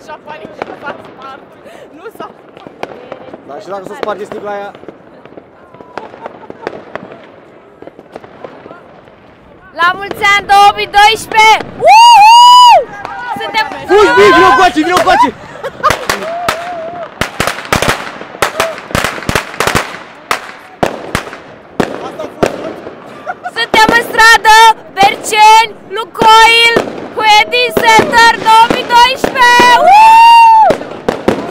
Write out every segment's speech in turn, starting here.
spart. Nu s-a Da, și dacă să sparge sticla aia... La mulți ani 2012! Uhu! Suntem... Fugi, bine, vino coace, vino coace! Suntem în stradă, Berceni, Lucoil, cu Edin Center 2012! Uhu!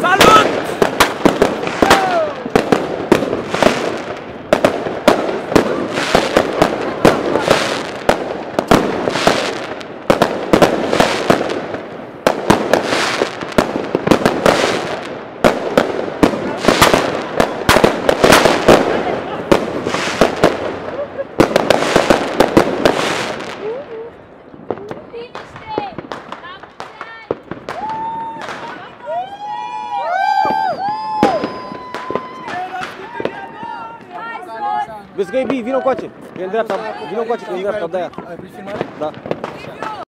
Salut! Liniște! La mulți ani! Hai, sus! Vezi că e bine, vino coace. E în dreapta, vino coace, că e în dreapta, de aia. Ai pus filmare? Da.